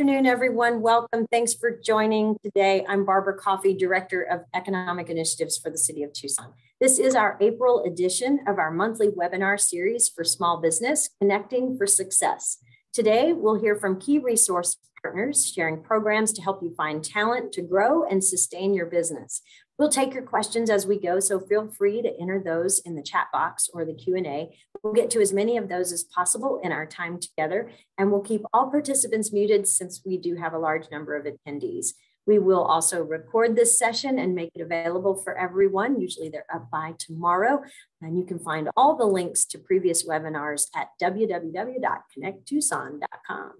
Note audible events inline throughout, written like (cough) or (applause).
afternoon, everyone. Welcome. Thanks for joining today. I'm Barbara Coffey, Director of Economic Initiatives for the City of Tucson. This is our April edition of our monthly webinar series for small business, Connecting for Success. Today, we'll hear from key resource partners sharing programs to help you find talent to grow and sustain your business. We'll take your questions as we go, so feel free to enter those in the chat box or the Q&A. We'll get to as many of those as possible in our time together, and we'll keep all participants muted since we do have a large number of attendees. We will also record this session and make it available for everyone. Usually they're up by tomorrow. And you can find all the links to previous webinars at www.connecttucson.com.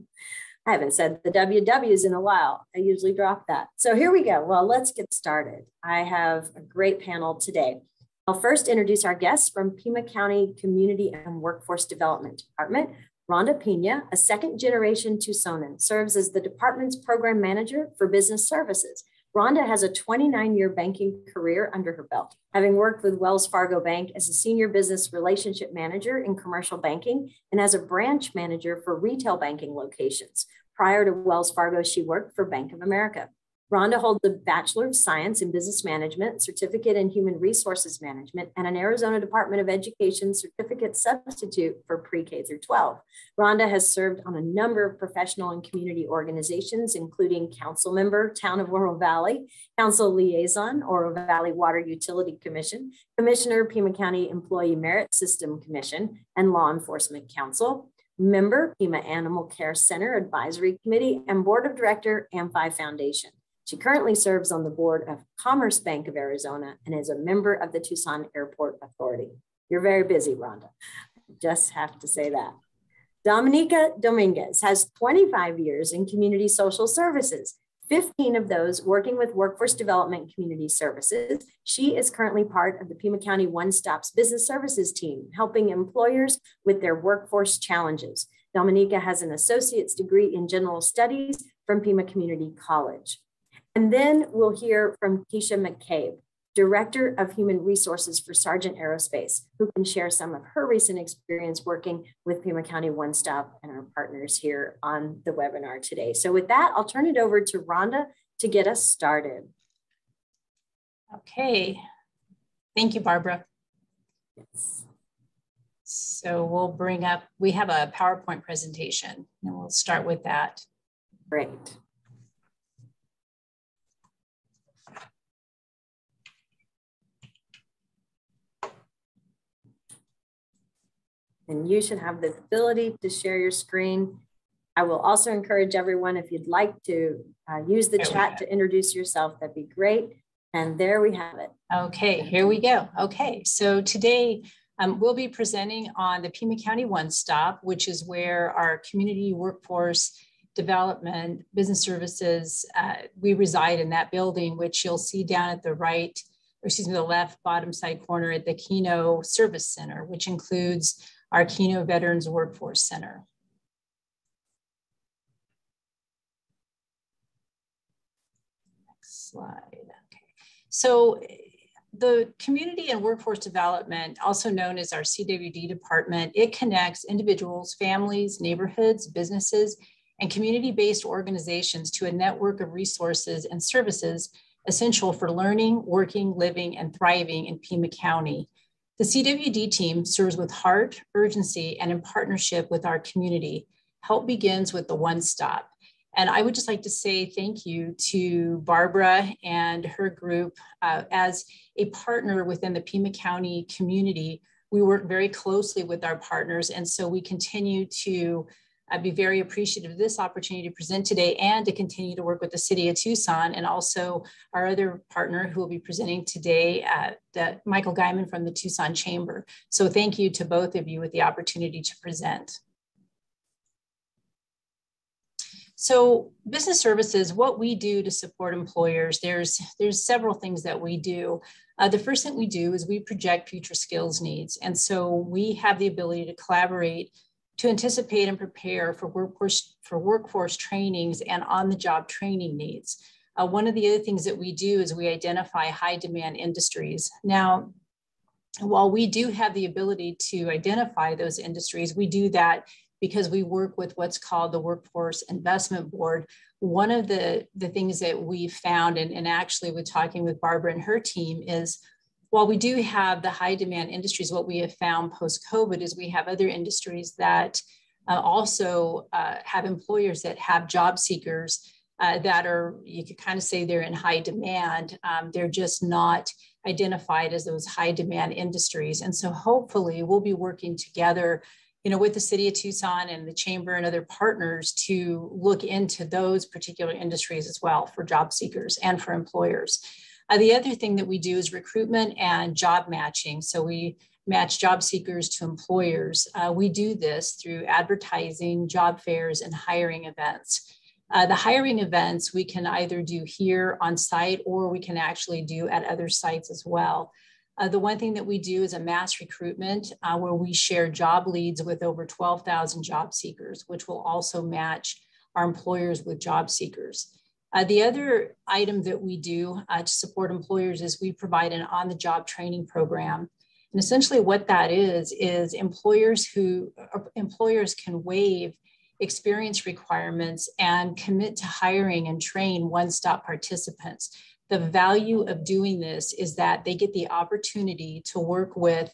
I haven't said the WWs in a while. I usually drop that. So here we go. Well, let's get started. I have a great panel today. I'll first introduce our guests from Pima County Community and Workforce Development Department. Rhonda Pina, a second generation Tucsonan, serves as the department's program manager for business services. Rhonda has a 29 year banking career under her belt, having worked with Wells Fargo Bank as a senior business relationship manager in commercial banking and as a branch manager for retail banking locations. Prior to Wells Fargo, she worked for Bank of America. Rhonda holds a Bachelor of Science in Business Management, Certificate in Human Resources Management, and an Arizona Department of Education Certificate Substitute for Pre-K through 12. Rhonda has served on a number of professional and community organizations, including council member, Town of Oro Valley, council liaison, Oro Valley Water Utility Commission, commissioner, Pima County Employee Merit System Commission, and Law Enforcement Council member, Pima Animal Care Center Advisory Committee, and board of director, Amphi Foundation. She currently serves on the board of Commerce Bank of Arizona and is a member of the Tucson Airport Authority. You're very busy, Rhonda. Just have to say that. Dominica Dominguez has 25 years in community social services, 15 of those working with Workforce Development Community Services. She is currently part of the Pima County One Stops Business Services team, helping employers with their workforce challenges. Dominica has an associate's degree in general studies from Pima Community College. And then we'll hear from Keisha McCabe, Director of Human Resources for Sargent Aerospace, who can share some of her recent experience working with Pima County One Stop and our partners here on the webinar today. So with that, I'll turn it over to Rhonda to get us started. Okay, thank you, Barbara. Yes. So we'll bring up, we have a PowerPoint presentation and we'll start with that. Great. And you should have the ability to share your screen. I will also encourage everyone, if you'd like to uh, use the chat to introduce yourself, that'd be great. And there we have it. Okay, here we go. Okay, so today um, we'll be presenting on the Pima County One Stop, which is where our community workforce development business services, uh, we reside in that building, which you'll see down at the right, or excuse me, the left bottom side corner at the Kino Service Center, which includes our Kino Veterans Workforce Center. Next slide. Okay. So the Community and Workforce Development, also known as our CWD department, it connects individuals, families, neighborhoods, businesses, and community-based organizations to a network of resources and services essential for learning, working, living, and thriving in Pima County. The CWD team serves with heart, urgency, and in partnership with our community. Help begins with the one stop. And I would just like to say thank you to Barbara and her group uh, as a partner within the Pima County community. We work very closely with our partners, and so we continue to I'd be very appreciative of this opportunity to present today and to continue to work with the City of Tucson and also our other partner who will be presenting today, uh, Michael Guymon from the Tucson Chamber. So thank you to both of you with the opportunity to present. So business services, what we do to support employers, there's, there's several things that we do. Uh, the first thing we do is we project future skills needs. And so we have the ability to collaborate to anticipate and prepare for workforce, for workforce trainings and on-the-job training needs. Uh, one of the other things that we do is we identify high demand industries. Now, while we do have the ability to identify those industries, we do that because we work with what's called the Workforce Investment Board. One of the, the things that we found, and, and actually with talking with Barbara and her team, is while we do have the high demand industries, what we have found post COVID is we have other industries that uh, also uh, have employers that have job seekers uh, that are, you could kind of say they're in high demand. Um, they're just not identified as those high demand industries. And so hopefully we'll be working together you know, with the city of Tucson and the chamber and other partners to look into those particular industries as well for job seekers and for employers. Uh, the other thing that we do is recruitment and job matching. So we match job seekers to employers. Uh, we do this through advertising, job fairs, and hiring events. Uh, the hiring events we can either do here on site or we can actually do at other sites as well. Uh, the one thing that we do is a mass recruitment uh, where we share job leads with over 12,000 job seekers, which will also match our employers with job seekers. Uh, the other item that we do uh, to support employers is we provide an on the job training program. And essentially what that is, is employers who uh, employers can waive experience requirements and commit to hiring and train one-stop participants. The value of doing this is that they get the opportunity to work with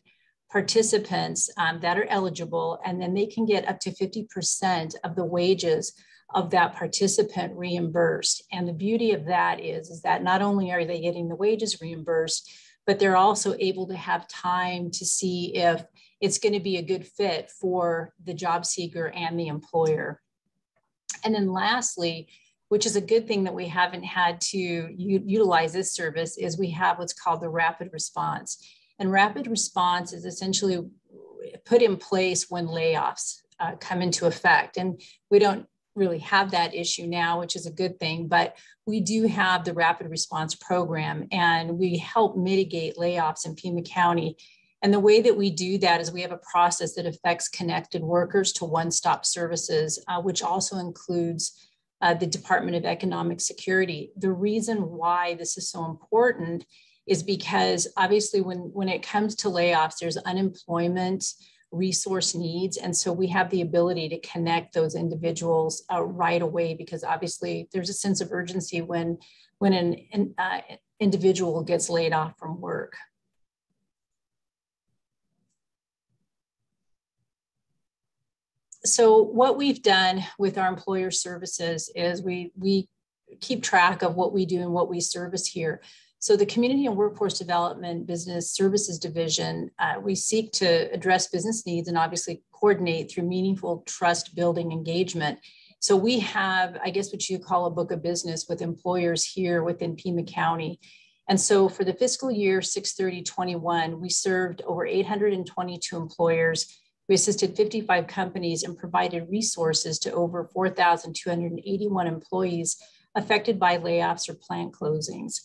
participants um, that are eligible, and then they can get up to 50% of the wages of that participant reimbursed. And the beauty of that is, is that not only are they getting the wages reimbursed, but they're also able to have time to see if it's going to be a good fit for the job seeker and the employer. And then lastly, which is a good thing that we haven't had to utilize this service, is we have what's called the rapid response. And rapid response is essentially put in place when layoffs uh, come into effect. And we don't really have that issue now, which is a good thing, but we do have the rapid response program and we help mitigate layoffs in Pima County and the way that we do that is we have a process that affects connected workers to one stop services, uh, which also includes uh, the Department of Economic Security. The reason why this is so important is because obviously, when, when it comes to layoffs, there's unemployment resource needs. And so we have the ability to connect those individuals uh, right away because obviously there's a sense of urgency when, when an, an uh, individual gets laid off from work. so what we've done with our employer services is we we keep track of what we do and what we service here. So the Community and Workforce Development Business Services Division, uh, we seek to address business needs and obviously coordinate through meaningful trust building engagement. So we have, I guess, what you call a book of business with employers here within Pima County. And so for the fiscal year 630-21, we served over 822 employers we assisted 55 companies and provided resources to over 4,281 employees affected by layoffs or plant closings.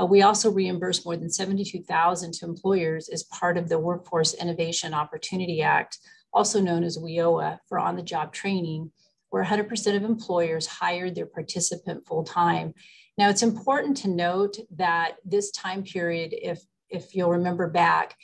Uh, we also reimbursed more than 72,000 to employers as part of the Workforce Innovation Opportunity Act, also known as WIOA, for on-the-job training, where 100% of employers hired their participant full-time. Now, it's important to note that this time period, if, if you'll remember back,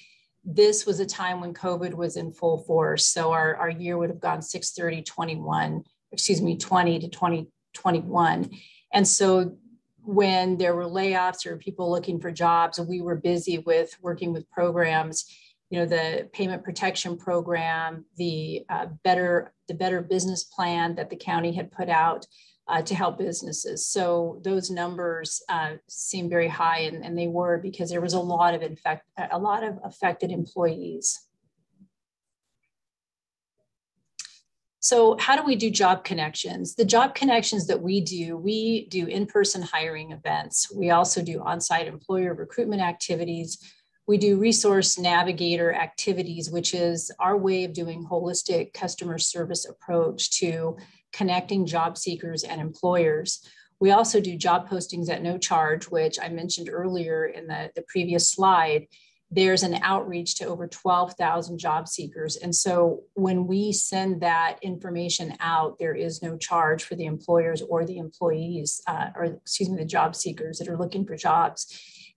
this was a time when COVID was in full force. So our, our year would have gone 630, 21, excuse me, 20 to 2021. And so when there were layoffs or people looking for jobs, we were busy with working with programs, you know, the payment protection program, the uh, better, the better business plan that the county had put out, uh, to help businesses. So those numbers uh, seem very high, and, and, they were because there was a lot of infect, a lot of affected employees. So how do we do job connections? The job connections that we do, we do in-person hiring events. We also do on-site employer recruitment activities. We do resource navigator activities, which is our way of doing holistic customer service approach to connecting job seekers and employers. We also do job postings at no charge, which I mentioned earlier in the, the previous slide. There's an outreach to over 12,000 job seekers. And so when we send that information out, there is no charge for the employers or the employees, uh, or excuse me, the job seekers that are looking for jobs.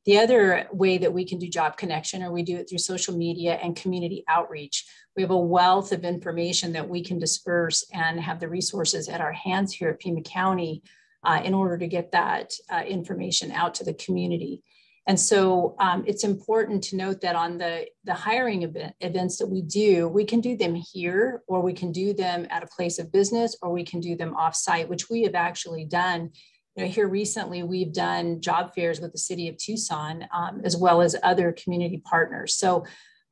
The other way that we can do job connection, or we do it through social media and community outreach. We have a wealth of information that we can disperse and have the resources at our hands here at Pima County uh, in order to get that uh, information out to the community. And so um, it's important to note that on the, the hiring event, events that we do, we can do them here, or we can do them at a place of business, or we can do them offsite, which we have actually done. You know, here recently, we've done job fairs with the city of Tucson, um, as well as other community partners. So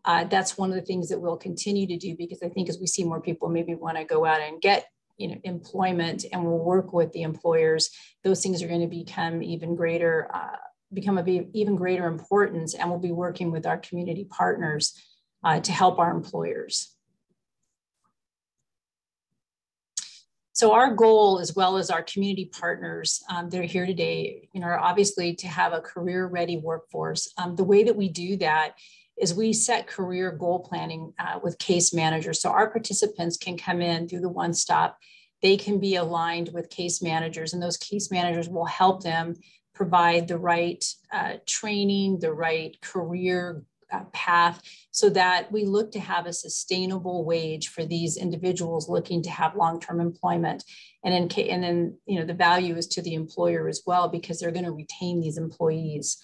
uh, that's one of the things that we'll continue to do because I think as we see more people maybe want to go out and get you know employment and we'll work with the employers those things are going to become even greater uh, become of even greater importance and we'll be working with our community partners uh, to help our employers. So our goal, as well as our community partners um, that are here today, you know, are obviously to have a career-ready workforce. Um, the way that we do that is we set career goal planning uh, with case managers. So our participants can come in through the one-stop. They can be aligned with case managers, and those case managers will help them provide the right uh, training, the right career uh, path, so that we look to have a sustainable wage for these individuals looking to have long-term employment. And then, and then, you know, the value is to the employer as well because they're going to retain these employees.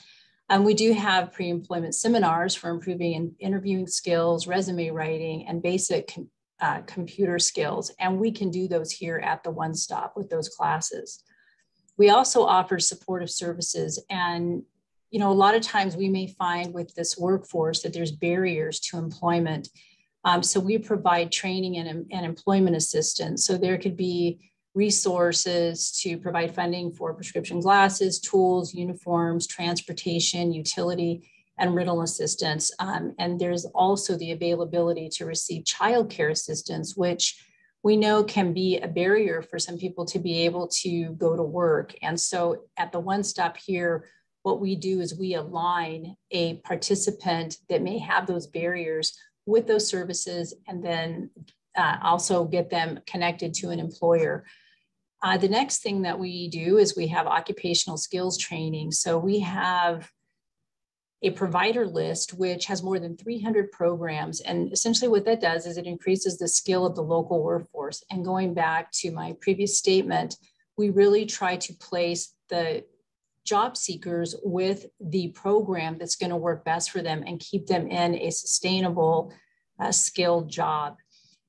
Um, we do have pre-employment seminars for improving in interviewing skills, resume writing, and basic com uh, computer skills. And we can do those here at the One Stop with those classes. We also offer supportive services and you know, a lot of times we may find with this workforce that there's barriers to employment. Um, so we provide training and, and employment assistance. So there could be resources to provide funding for prescription glasses, tools, uniforms, transportation, utility, and rental assistance. Um, and there's also the availability to receive childcare assistance, which we know can be a barrier for some people to be able to go to work. And so at the one stop here, what we do is we align a participant that may have those barriers with those services and then uh, also get them connected to an employer. Uh, the next thing that we do is we have occupational skills training. So we have a provider list which has more than 300 programs. And essentially, what that does is it increases the skill of the local workforce. And going back to my previous statement, we really try to place the job seekers with the program that's going to work best for them and keep them in a sustainable, uh, skilled job.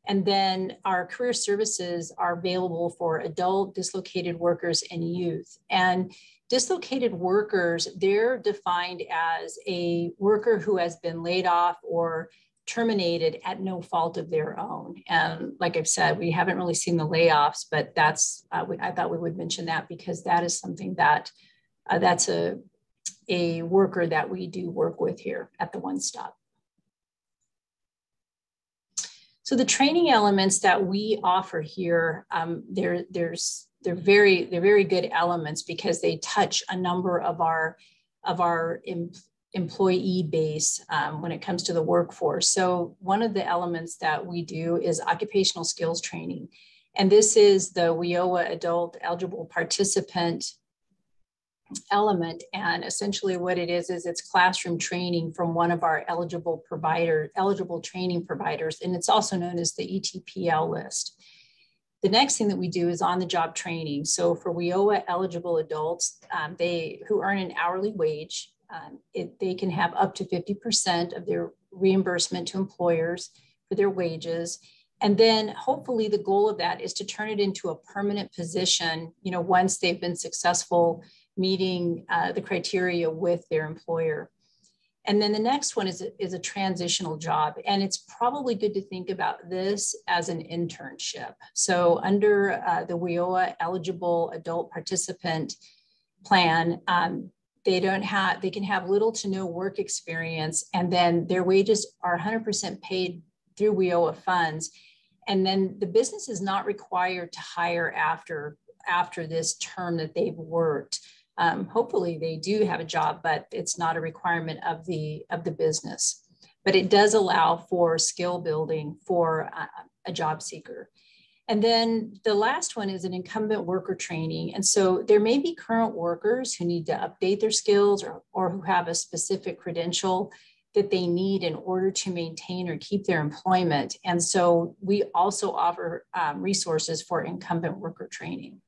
And then our career services are available for adult dislocated workers and youth. And dislocated workers, they're defined as a worker who has been laid off or terminated at no fault of their own. And like I've said, we haven't really seen the layoffs, but that's, uh, we, I thought we would mention that because that is something that, uh, that's a, a worker that we do work with here at the One Stop. So the training elements that we offer here, um, there, there's they're very they're very good elements because they touch a number of our of our em, employee base um, when it comes to the workforce. So one of the elements that we do is occupational skills training. And this is the WIOA adult eligible participant element. And essentially what it is, is it's classroom training from one of our eligible provider, eligible training providers. And it's also known as the ETPL list. The next thing that we do is on the job training. So for WIOA eligible adults, um, they who earn an hourly wage, um, it, they can have up to 50% of their reimbursement to employers for their wages. And then hopefully the goal of that is to turn it into a permanent position, you know, once they've been successful meeting uh, the criteria with their employer. And then the next one is a, is a transitional job. And it's probably good to think about this as an internship. So under uh, the WIOA eligible adult participant plan, um, they don't have, they can have little to no work experience and then their wages are 100% paid through WIOA funds. And then the business is not required to hire after, after this term that they've worked. Um, hopefully they do have a job, but it's not a requirement of the, of the business. But it does allow for skill building for a, a job seeker. And then the last one is an incumbent worker training. And so there may be current workers who need to update their skills or, or who have a specific credential that they need in order to maintain or keep their employment. And so we also offer um, resources for incumbent worker training.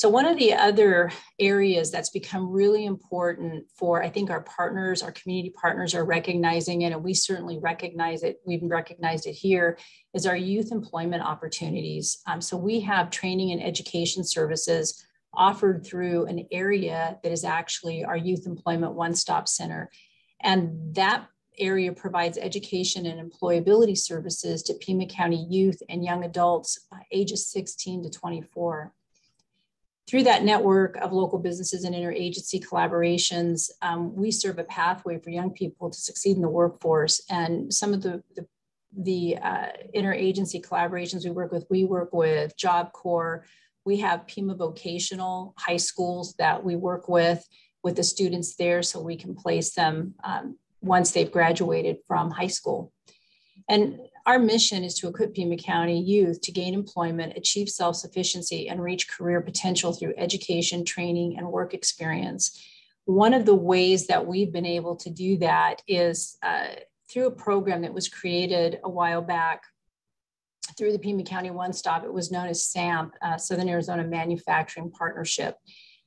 So one of the other areas that's become really important for, I think our partners, our community partners are recognizing it, and we certainly recognize it, we've recognized it here, is our youth employment opportunities. Um, so we have training and education services offered through an area that is actually our youth employment one-stop center. And that area provides education and employability services to Pima County youth and young adults uh, ages 16 to 24. Through that network of local businesses and interagency collaborations, um, we serve a pathway for young people to succeed in the workforce. And some of the, the, the uh, interagency collaborations we work with, we work with Job Corps, we have Pima vocational high schools that we work with, with the students there so we can place them um, once they've graduated from high school. And our mission is to equip Pima County youth to gain employment, achieve self-sufficiency, and reach career potential through education, training, and work experience. One of the ways that we've been able to do that is uh, through a program that was created a while back through the Pima County One Stop. It was known as SAMP, uh, Southern Arizona Manufacturing Partnership.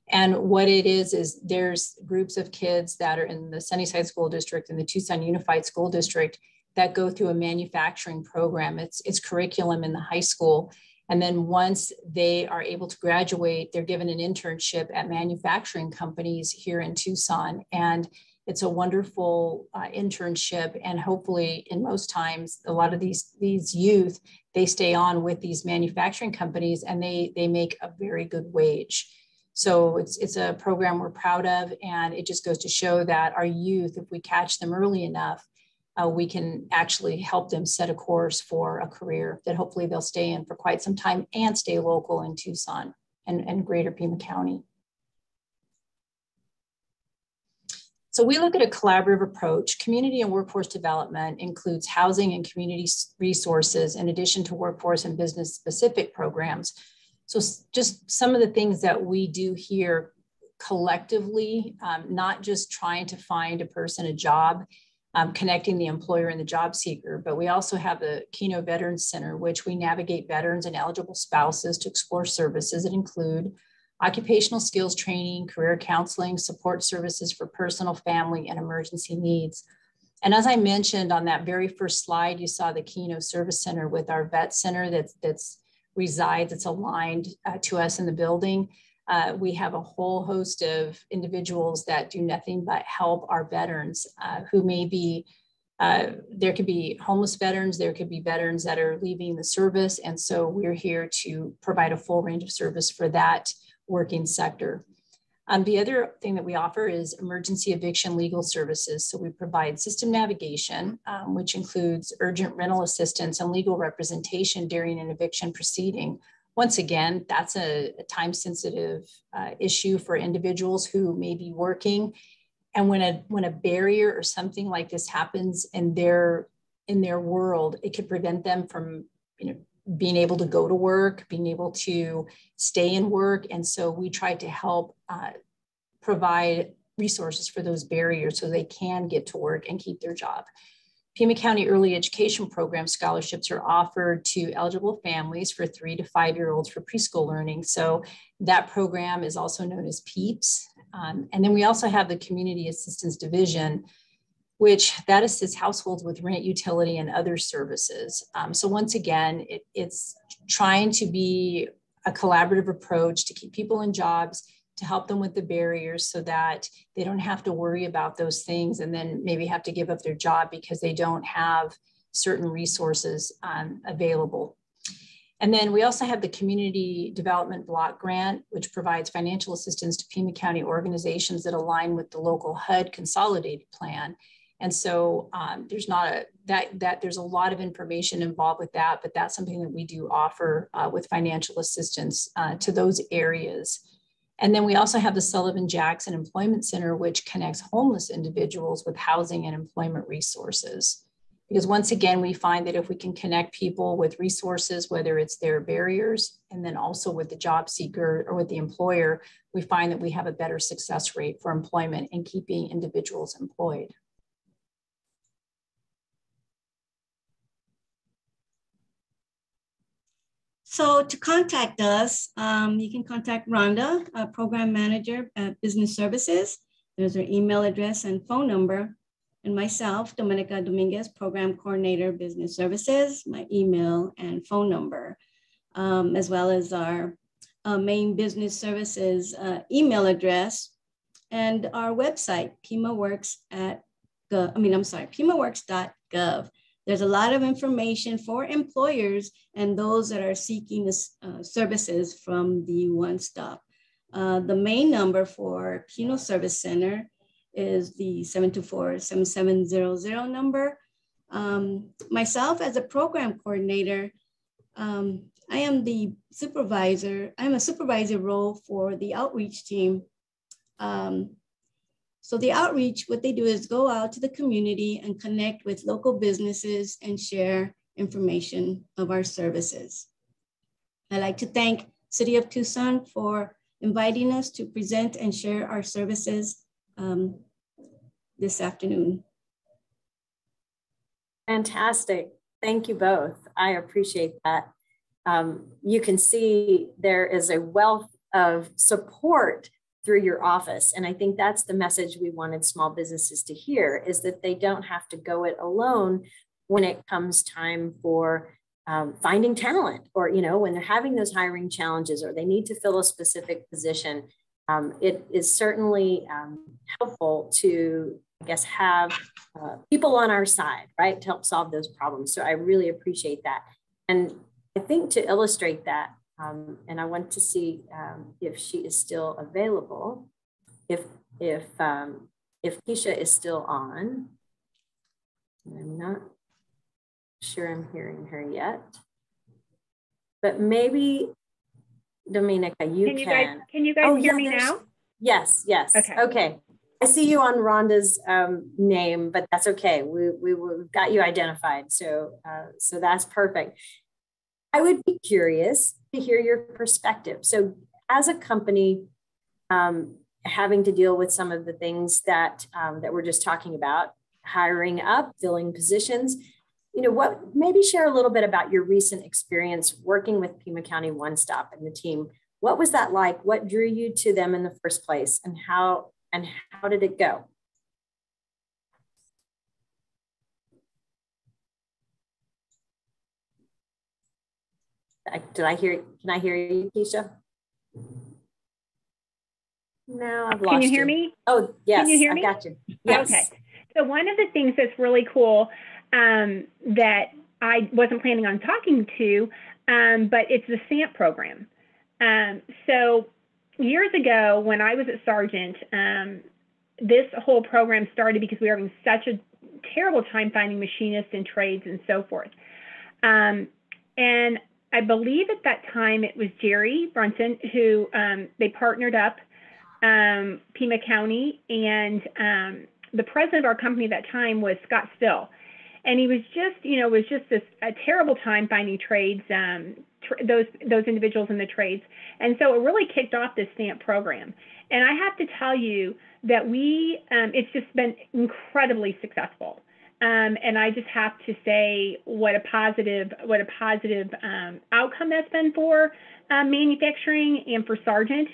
And what it is, is there's groups of kids that are in the Sunnyside School District and the Tucson Unified School District that go through a manufacturing program. It's, it's curriculum in the high school. And then once they are able to graduate, they're given an internship at manufacturing companies here in Tucson. And it's a wonderful uh, internship and hopefully in most times a lot of these these youth they stay on with these manufacturing companies and they they make a very good wage so it's it's a program we're proud of and it just goes to show that our youth if we catch them early enough uh, we can actually help them set a course for a career that hopefully they'll stay in for quite some time and stay local in tucson and, and greater pima county So we look at a collaborative approach. Community and workforce development includes housing and community resources in addition to workforce and business specific programs. So just some of the things that we do here collectively, um, not just trying to find a person a job, um, connecting the employer and the job seeker, but we also have the Kino Veterans Center, which we navigate veterans and eligible spouses to explore services that include occupational skills training, career counseling, support services for personal, family, and emergency needs. And as I mentioned on that very first slide, you saw the Kino Service Center with our vet center that's, that's resides, it's aligned uh, to us in the building. Uh, we have a whole host of individuals that do nothing but help our veterans uh, who may be, uh, there could be homeless veterans, there could be veterans that are leaving the service. And so we're here to provide a full range of service for that working sector. Um, the other thing that we offer is emergency eviction legal services. So we provide system navigation, um, which includes urgent rental assistance and legal representation during an eviction proceeding. Once again, that's a, a time sensitive uh, issue for individuals who may be working. And when a, when a barrier or something like this happens in their, in their world, it could prevent them from you know, being able to go to work, being able to stay in work. And so we try to help uh, provide resources for those barriers so they can get to work and keep their job. Pima County Early Education Program scholarships are offered to eligible families for three to five year olds for preschool learning. So that program is also known as PEEPS. Um, and then we also have the Community Assistance Division, which that assists households with rent, utility, and other services. Um, so once again, it, it's trying to be a collaborative approach to keep people in jobs, to help them with the barriers so that they don't have to worry about those things and then maybe have to give up their job because they don't have certain resources um, available. And then we also have the Community Development Block Grant, which provides financial assistance to Pima County organizations that align with the local HUD consolidated plan. And so um, there's not a that that there's a lot of information involved with that, but that's something that we do offer uh, with financial assistance uh, to those areas. And then we also have the Sullivan Jackson Employment Center, which connects homeless individuals with housing and employment resources. Because once again, we find that if we can connect people with resources, whether it's their barriers and then also with the job seeker or with the employer, we find that we have a better success rate for employment and keeping individuals employed. So to contact us, um, you can contact Rhonda, Program Manager at Business Services. There's her email address and phone number. And myself, Dominica Dominguez, Program Coordinator, Business Services, my email and phone number, um, as well as our uh, main business services uh, email address and our website, PIMAworks at, I mean, I'm sorry, pimaworks.gov. There's a lot of information for employers and those that are seeking uh, services from the One Stop. Uh, the main number for Penal Service Center is the 724-7700 number. Um, myself as a program coordinator, um, I am the supervisor. I'm a supervisor role for the outreach team. Um, so the outreach, what they do is go out to the community and connect with local businesses and share information of our services. I'd like to thank City of Tucson for inviting us to present and share our services um, this afternoon. Fantastic. Thank you both. I appreciate that. Um, you can see there is a wealth of support through your office. And I think that's the message we wanted small businesses to hear is that they don't have to go it alone when it comes time for um, finding talent or, you know, when they're having those hiring challenges or they need to fill a specific position. Um, it is certainly um, helpful to, I guess, have uh, people on our side, right, to help solve those problems. So I really appreciate that. And I think to illustrate that, um, and I want to see um, if she is still available. If if um, if Keisha is still on, I'm not sure I'm hearing her yet, but maybe Dominica, you can. You can. Guys, can you guys oh, hear yeah, me now? Yes, yes. Okay. Okay. I see you on Rhonda's um, name, but that's okay. We, we, we've got you identified. So, uh, so that's perfect. I would be curious to hear your perspective. So, as a company, um, having to deal with some of the things that um, that we're just talking about, hiring up, filling positions. You know, what maybe share a little bit about your recent experience working with Pima County One Stop and the team. What was that like? What drew you to them in the first place, and how and how did it go? Did I hear, can I hear you, Keisha? No, I've lost Can you hear you. me? Oh, yes. Can you hear I me? got you. Yes. Okay. So one of the things that's really cool um, that I wasn't planning on talking to, um, but it's the SAMP program. Um, so years ago, when I was at Sargent, um, this whole program started because we were having such a terrible time finding machinists and trades and so forth. Um, and I believe at that time it was Jerry Brunson who um, they partnered up, um, Pima County, and um, the president of our company at that time was Scott Still. And he was just, you know, it was just this, a terrible time finding trades, um, tr- those those individuals in the trades. And so it really kicked off this SAMP program. And I have to tell you that we, um, it's just been incredibly successful. Um, and I just have to say what a positive what a positive um, outcome that's been for uh, manufacturing and for Sargent.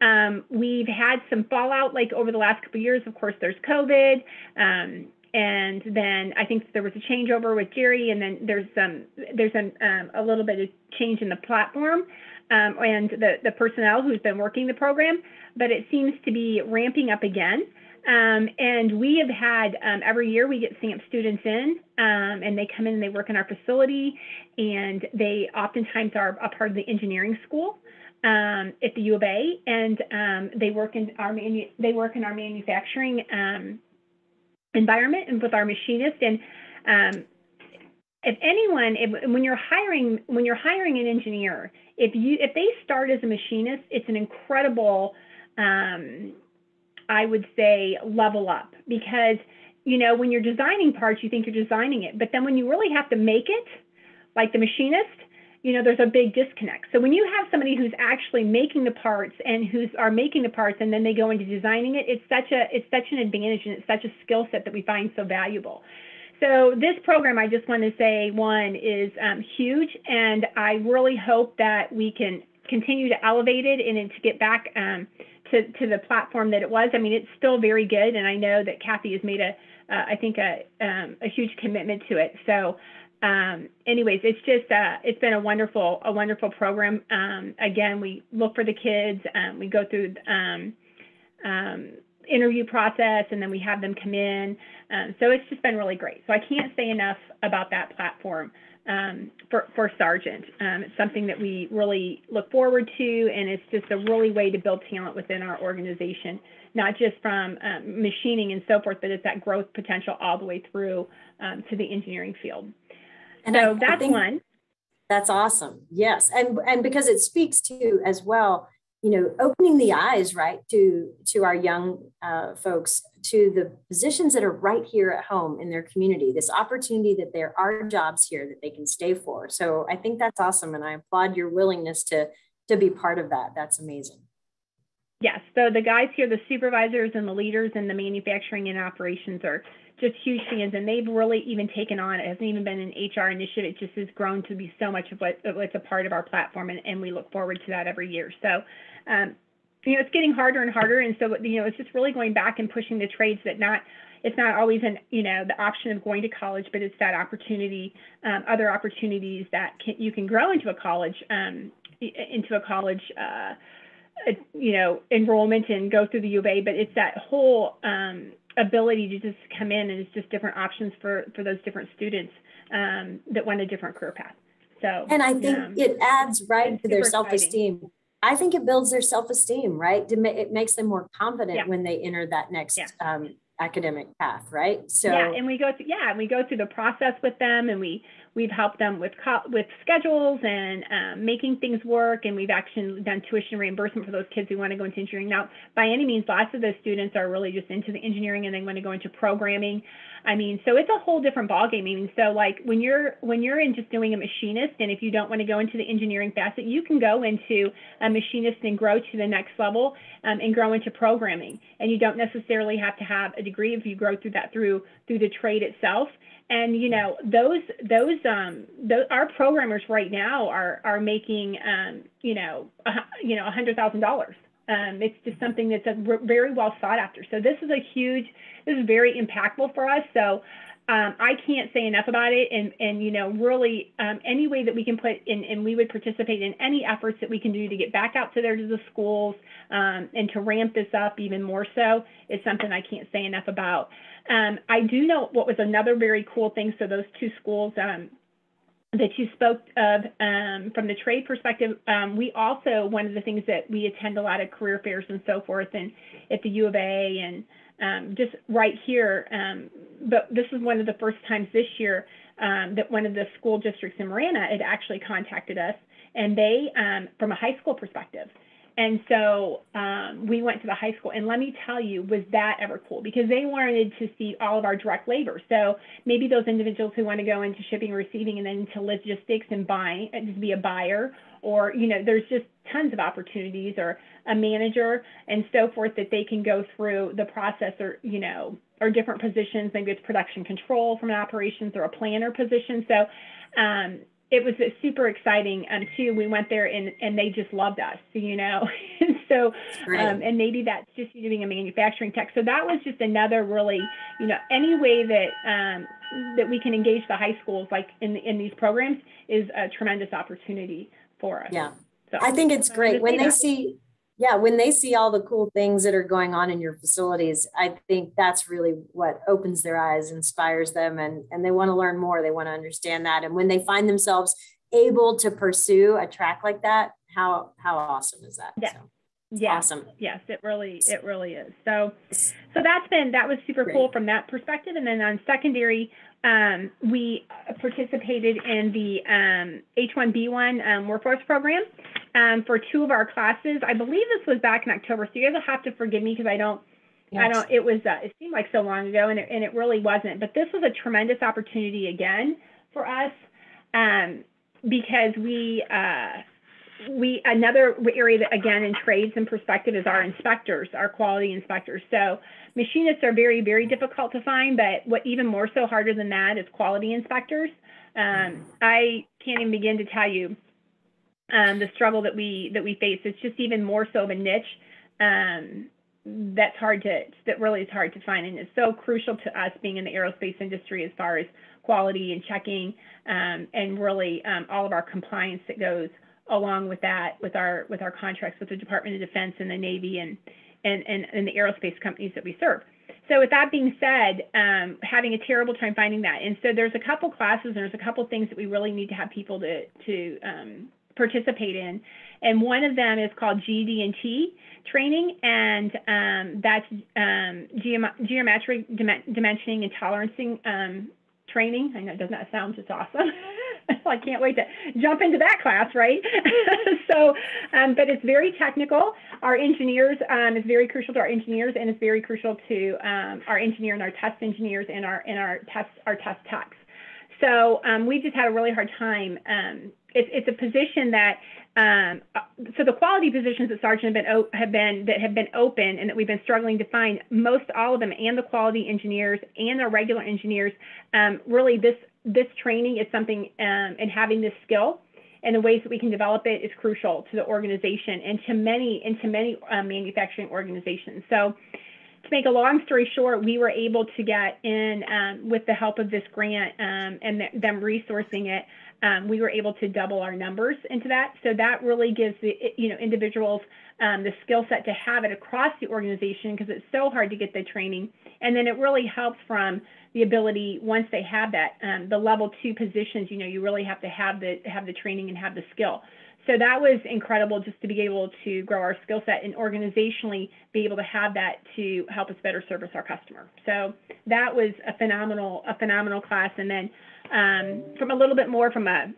Um, we've had some fallout like over the last couple years. Of course, there's COVID, um, and then I think there was a changeover with Jerry, and then there's some there's an, um, a little bit of change in the platform and the the personnel who's been working the program. But it seems to be ramping up again. Um, and we have had um, every year we get SAMP students in, um, and they come in and they work in our facility, and they oftentimes are a part of the engineering school um, at the U of A, and um, they work in our manu- they work in our manufacturing um, environment and with our machinists. And if anyone, if, when you're hiring, when you're hiring an engineer, if you if they start as a machinist, it's an incredible, um, I would say, level up because you know when you're designing parts, you think you're designing it, but then when you really have to make it, like the machinist, you know, there's a big disconnect. So when you have somebody who's actually making the parts and who's are making the parts and then they go into designing it, it's such a it's such an advantage and it's such a skill set that we find so valuable. So this program, I just want to say, one is um, huge, and I really hope that we can continue to elevate it and to get back um, to to the platform that it was. I mean, it's still very good, and I know that Kathy has made a, uh, I think a um, a huge commitment to it. So um, anyways, it's just uh, it's been a wonderful a wonderful program. Um, again, we look for the kids. Um, we go through um, um, interview process, and then we have them come in. So it's just been really great. So I can't say enough about that platform Um, for for Sargent. Um, it's something that we really look forward to, and it's just a really way to build talent within our organization, not just from um, machining and so forth, but it's that growth potential all the way through to the engineering field. And so I, that's I one. That's awesome. Yes. And and because it speaks to as well, you know, opening the eyes, right, to to our young uh, folks to the positions that are right here at home in their community. This opportunity that there are jobs here that they can stay for. So I think that's awesome, and I applaud your willingness to to be part of that. That's amazing. Yes. So the guys here, the supervisors and the leaders in the manufacturing and operations are just huge fans, and they've really even taken on. It hasn't even been an HR initiative; it just has grown to be so much of what what's a part of our platform, and, and we look forward to that every year. So. Um, you know, it's getting harder and harder, and so you know, it's just really going back and pushing the trades that not it's not always an you know the option of going to college, but it's that opportunity, um, other opportunities that can, you can grow into a college, um, into a college, uh, you know, enrollment and go through the U of A. But it's that whole um, ability to just come in and it's just different options for for those different students um, that want a different career path. So and I think um, it adds right to their self esteem. I think it builds their self esteem, right? It makes them more confident yeah. when they enter that next yeah. um, academic path, right? So yeah, and we go through yeah, and we go through the process with them, and we we've helped them with with schedules and um, making things work, and we've actually done tuition reimbursement for those kids who want to go into engineering. Now, by any means, lots of those students are really just into the engineering and they want to go into programming. I mean, so it's a whole different ballgame. I mean, so like when you're when you're in just doing a machinist, and if you don't want to go into the engineering facet, you can go into a machinist and grow to the next level um, and grow into programming. And you don't necessarily have to have a degree if you grow through that through through the trade itself. And you know those those um those, our programmers right now are are making um you know a, you know a hundred thousand dollars um, it's just something that's a very well sought after. So this is a huge, this is very impactful for us. So um, I can't say enough about it. And, and you know, really um, any way that we can put in, and we would participate in any efforts that we can do to get back out to there to the schools um, and to ramp this up even more so is something I can't say enough about. Um, I do know what was another very cool thing. So those two schools, um, that you spoke of um, from the trade perspective, um, we also, one of the things that we attend a lot of career fairs and so forth, and at the U of A, and um, just right here. Um, but this is one of the first times this year um, that one of the school districts in Marana had actually contacted us, and they, um, from a high school perspective, and so um, we went to the high school, and let me tell you, was that ever cool? Because they wanted to see all of our direct labor. So maybe those individuals who want to go into shipping, receiving, and then into logistics and buying, just be a buyer, or you know, there's just tons of opportunities, or a manager and so forth that they can go through the process, or you know, or different positions. Maybe it's production control from an operations or a planner position. So um, it was super exciting um, too. We went there and, and they just loved us, you know. (laughs) and so, um, and maybe that's just you doing a manufacturing tech. So that was just another really, you know, any way that um, that we can engage the high schools like in in these programs is a tremendous opportunity for us. Yeah, so I think it's great when they that. see yeah, when they see all the cool things that are going on in your facilities, I think that's really what opens their eyes, inspires them, and, and they want to learn more. They want to understand that. And when they find themselves able to pursue a track like that, how how awesome is that? Yeah. So. Yeah. Awesome. Yes, it really it really is. So so that's been that was super cool from that perspective. And then on secondary, um, we participated in the um, H1B1 um, workforce program um, for two of our classes. I believe this was back in October, so you guys will have to forgive me because I don't yes. I don't. It was uh, it seemed like so long ago, and it, and it really wasn't. But this was a tremendous opportunity again for us um, because we. Uh, we another area that again in trades and perspective is our inspectors, our quality inspectors. So machinists are very very difficult to find, but what even more so harder than that is quality inspectors. Um, I can't even begin to tell you um, the struggle that we that we face. It's just even more so of a niche um, that's hard to that really is hard to find, and it's so crucial to us being in the aerospace industry as far as quality and checking um, and really um, all of our compliance that goes along with that, with our with our contracts with the Department of Defense and the Navy and and and, and the aerospace companies that we serve. So with that being said, um, having a terrible time finding that, and so there's a couple classes and there's a couple things that we really need to have people to to um, participate in, and one of them is called GD&T training, and um, that's um, geom- geometric dim- dimensioning and tolerancing um, training. I know doesn't that sound just awesome? (laughs) (laughs) I can't wait to jump into that class, right? (laughs) so, um, but it's very technical. Our engineers um, is very crucial to our engineers, and it's very crucial to um, our engineer and our test engineers and our and our test our test techs. So um, we just had a really hard time. Um, it's it's a position that um, so the quality positions that Sargent have been have been that have been open and that we've been struggling to find. Most all of them, and the quality engineers and the regular engineers, really this this training is something um, and having this skill and the ways that we can develop it is crucial to the organization and to many and to many um, manufacturing organizations. So to make a long story short, we were able to get in um, with the help of this grant um, and th them resourcing it. Um, we were able to double our numbers into that. So that really gives the you know individuals um, the skill set to have it across the organization because it's so hard to get the training. And then it really helps from the ability once they have that um, the level two positions you know you really have to have the have the training and have the skill so that was incredible just to be able to grow our skill set and organizationally be able to have that to help us better service our customer so that was a phenomenal a phenomenal class and then um, from a little bit more from a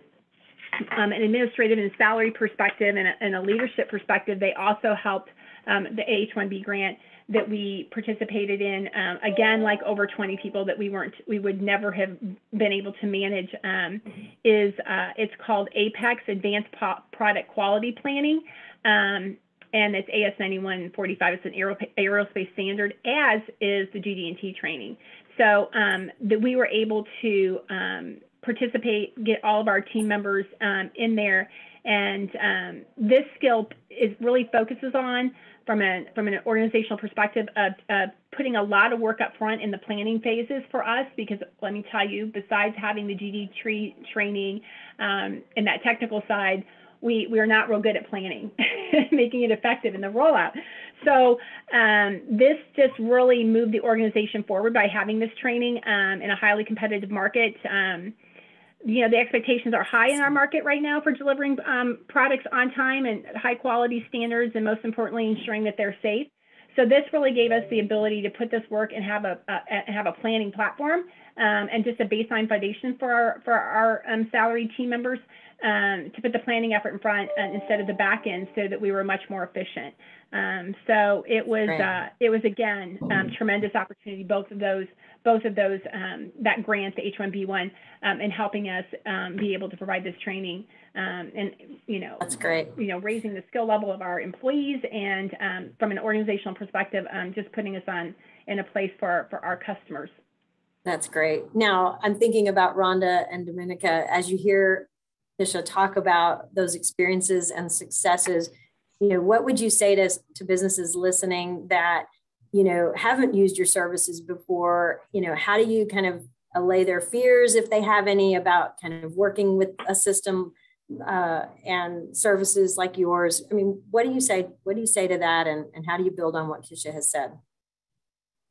um, an administrative and salary perspective and a, and a leadership perspective they also helped um, the H-1B grant that we participated in. Um, again, like over 20 people that we weren't, we would never have been able to manage. Um, is uh, it's called Apex Advanced Product Quality Planning. Um, and it's AS 9145. It's an aerospace standard, as is the GD&T training. So um, that we were able to um, participate, get all of our team members um, in there, and um, this skill is really focuses on from an from an organizational perspective of uh, putting a lot of work up front in the planning phases for us because let me tell you besides having the GD tree training um, and that technical side we we are not real good at planning (laughs) making it effective in the rollout so um, this just really moved the organization forward by having this training um, in a highly competitive market um, you know, the expectations are high in our market right now for delivering um, products on time and high quality standards, and most importantly, ensuring that they're safe. So this really gave us the ability to put this work and have a, have a planning platform um, and just a baseline foundation for our for our um, salaried team members um, to put the planning effort in front uh, instead of the back end, so that we were much more efficient. Um, so it was uh, it was again um, tremendous opportunity. Both of those both of those, um, that grant, the H-1B1, um, and helping us um, be able to provide this training um, and, you know, that's great. You know, raising the skill level of our employees and um, from an organizational perspective, um, just putting us on in a place for, for our customers. That's great. Now I'm thinking about Rhonda and Dominica as you hear Tisha talk about those experiences and successes. You know, what would you say to, to businesses listening that you know haven't used your services before? You know how do you kind of allay their fears if they have any about kind of working with a system uh, and services like yours? I mean what do you say what do you say to that and, and how do you build on what kisha has said?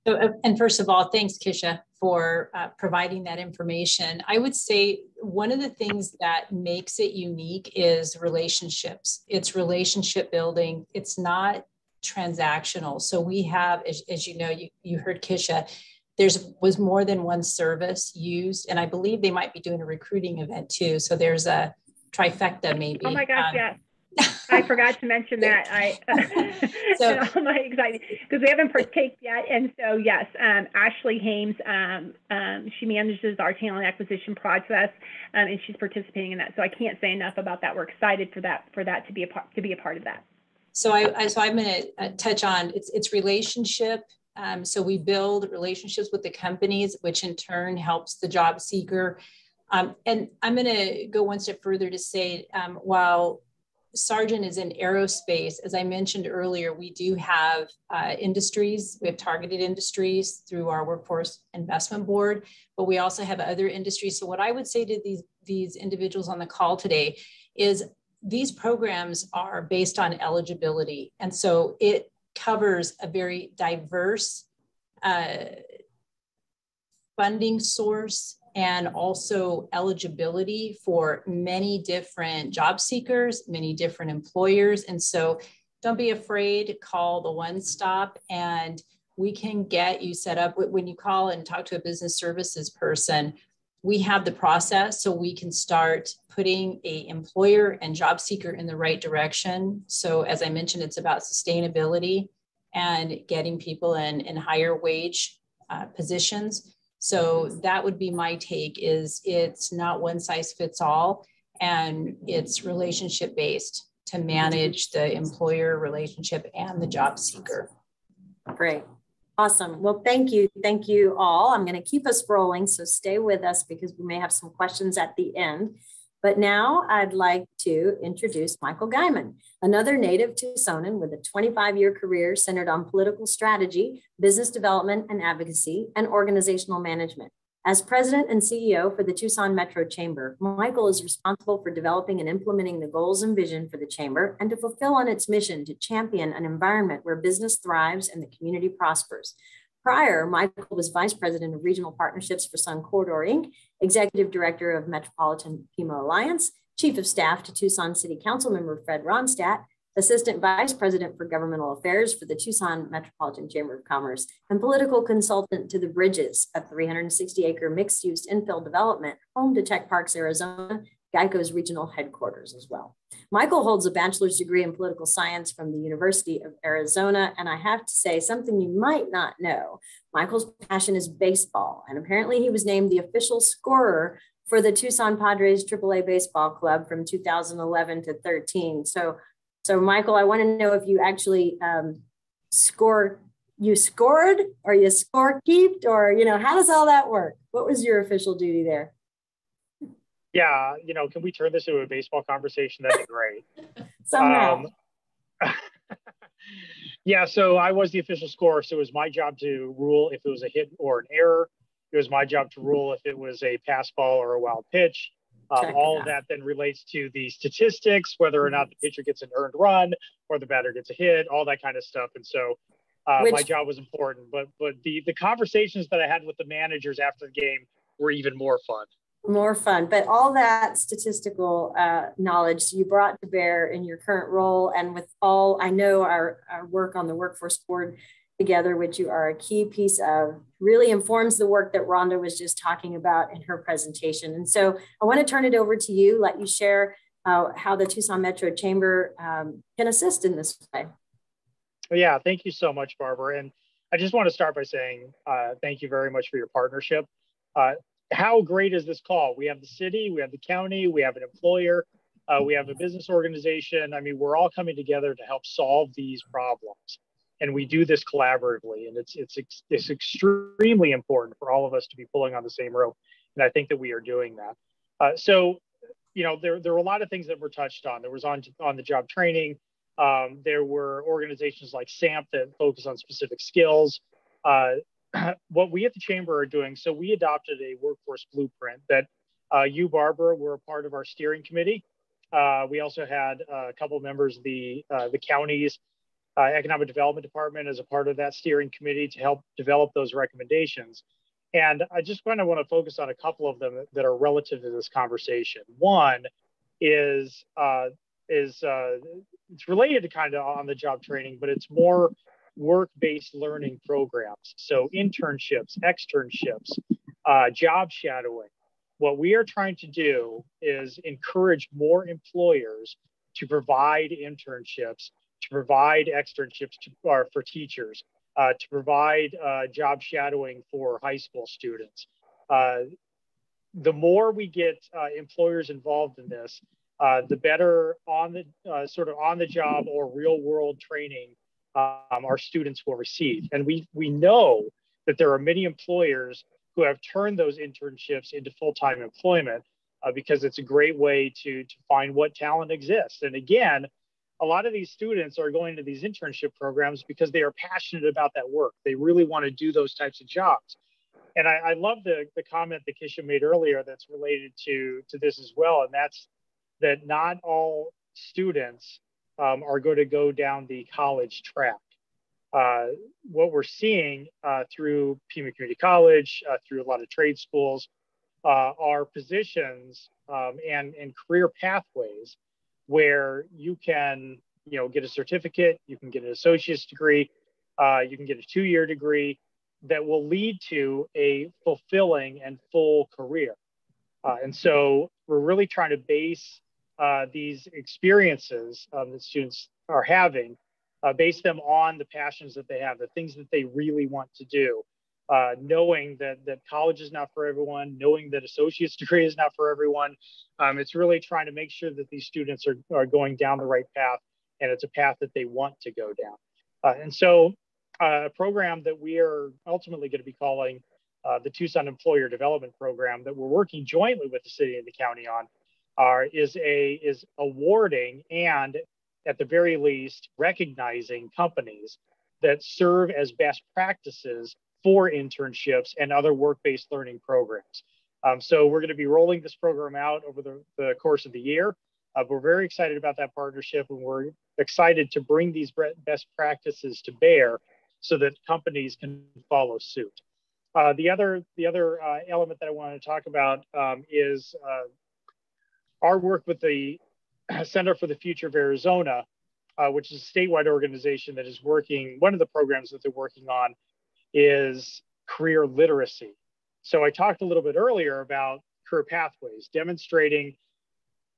So, uh, and first of all thanks kisha for uh, providing that information. I would say one of the things that makes it unique is relationships. It's relationship building. It's not transactional. So we have, as, as you know, you, you heard Kisha, there's was more than one service used. And I believe they might be doing a recruiting event too. So there's a trifecta maybe. Oh my gosh, um, yes. I forgot to mention that. I (laughs) so (laughs) all my excited because we haven't partaked yet, and so yes, um, Ashley Hames, um, um, she manages our talent acquisition process, um, and she's participating in that. So I can't say enough about that. We're excited for that for that to be a part to be a part of that. So I, I so I'm going to uh, touch on it's it's relationship. Um, so we build relationships with the companies, which in turn helps the job seeker. Um, and I'm going to go one step further to say, um, while Sargent is in aerospace. As I mentioned earlier, we do have uh, industries. We have targeted industries through our workforce investment board, but we also have other industries. So what I would say to these, these individuals on the call today is these programs are based on eligibility. And so it covers a very diverse uh, funding source and also eligibility for many different job seekers, many different employers. And so don't be afraid, call the one stop and we can get you set up. When you call and talk to a business services person, we have the process so we can start putting a employer and job seeker in the right direction. So as I mentioned, it's about sustainability and getting people in, in higher wage uh, positions so mm-hmm. that would be my take is it's not one size fits all and it's relationship based to manage the employer relationship and the job seeker. Great. Awesome. Well, thank you. Thank you all. I'm going to keep us rolling, so stay with us because we may have some questions at the end. But now I'd like to introduce Michael Guymon, another native Tucsonan with a 25 year career centered on political strategy, business development and advocacy, and organizational management. As president and CEO for the Tucson Metro Chamber, Michael is responsible for developing and implementing the goals and vision for the Chamber and to fulfill on its mission to champion an environment where business thrives and the community prospers. Prior, Michael was Vice President of Regional Partnerships for Sun Corridor Inc., Executive Director of Metropolitan Pima Alliance, Chief of Staff to Tucson City Council member Fred Ronstadt, Assistant Vice President for Governmental Affairs for the Tucson Metropolitan Chamber of Commerce, and political consultant to the Bridges, a 360 acre mixed use infill development home to Tech Parks, Arizona, Geico's regional headquarters as well. Michael holds a bachelor's degree in political science from the University of Arizona. And I have to say something you might not know. Michael's passion is baseball. And apparently he was named the official scorer for the Tucson Padres AAA Baseball Club from 2011 to 13. So, so Michael, I want to know if you actually um, score, you scored or you score keeped or, you know, how does all that work? What was your official duty there? Yeah, you know, can we turn this into a baseball conversation? That'd be great. (laughs) Somehow. Um, (laughs) yeah, so I was the official scorer. So it was my job to rule if it was a hit or an error. It was my job to rule if it was a pass ball or a wild pitch. Um, all of that then relates to the statistics, whether or not the pitcher gets an earned run or the batter gets a hit, all that kind of stuff. And so uh, Which, my job was important, but but the the conversations that I had with the managers after the game were even more fun more fun. But all that statistical uh, knowledge you brought to bear in your current role, and with all I know our, our work on the workforce board together, which you are a key piece of, really informs the work that Rhonda was just talking about in her presentation. And so I want to turn it over to you, let you share uh, how the Tucson Metro Chamber um, can assist in this way. Yeah, thank you so much, Barbara. And I just want to start by saying uh, thank you very much for your partnership. Uh, how great is this call? We have the city, we have the county, we have an employer, uh, we have a business organization. I mean, we're all coming together to help solve these problems, and we do this collaboratively. And it's it's it's extremely important for all of us to be pulling on the same rope, and I think that we are doing that. Uh, so, you know, there there were a lot of things that were touched on. There was on on the job training. Um, there were organizations like SAMP that focus on specific skills. Uh, (clears throat) what we at the chamber are doing, so we adopted a workforce blueprint that uh, you, Barbara, were a part of our steering committee. Uh, we also had a couple members of the uh, the county's uh, economic development department as a part of that steering committee to help develop those recommendations. And I just kind of want to focus on a couple of them that are relative to this conversation. One is uh, is uh, it's related to kind of on the job training, but it's more work-based learning programs. So internships, externships, uh, job shadowing. What we are trying to do is encourage more employers to provide internships, to provide externships to, or for teachers, uh, to provide uh, job shadowing for high school students. Uh, the more we get uh, employers involved in this, uh, the better on the sort of on the job or real world training um, our students will receive. And we, we know that there are many employers who have turned those internships into full-time employment uh, because it's a great way to, to find what talent exists. And again, a lot of these students are going to these internship programs because they are passionate about that work. They really want to do those types of jobs. And I, I love the, the comment that Kisha made earlier that's related to, to this as well. And that's that not all students um, are going to go down the college track. Uh, what we're seeing uh, through Pima Community College, uh, through a lot of trade schools, uh, are positions um, and, and career pathways where you can, you know, get a certificate, you can get an associate's degree, uh, you can get a two-year degree that will lead to a fulfilling and full career. Uh, and so we're really trying to base uh, these experiences um, that students are having, uh, base them on the passions that they have, the things that they really want to do. Uh, knowing that that college is not for everyone, knowing that associate's (laughs) degree is not for everyone, um, it's really trying to make sure that these students are, are going down the right path, and it's a path that they want to go down. Uh, and so, uh, a program that we are ultimately going to be calling uh, the Tucson Employer Development Program that we're working jointly with the city and the county on are is a is awarding and at the very least recognizing companies that serve as best practices for internships and other work-based learning programs. Um, so we're going to be rolling this program out over the, the course of the year. Uh, we're very excited about that partnership and we're excited to bring these best practices to bear so that companies can follow suit. Uh, the other, the other uh, element that I want to talk about um, is uh, our work with the (clears throat) Center for the Future of Arizona, uh, which is a statewide organization that is working, one of the programs that they're working on is career literacy. So I talked a little bit earlier about career pathways, demonstrating,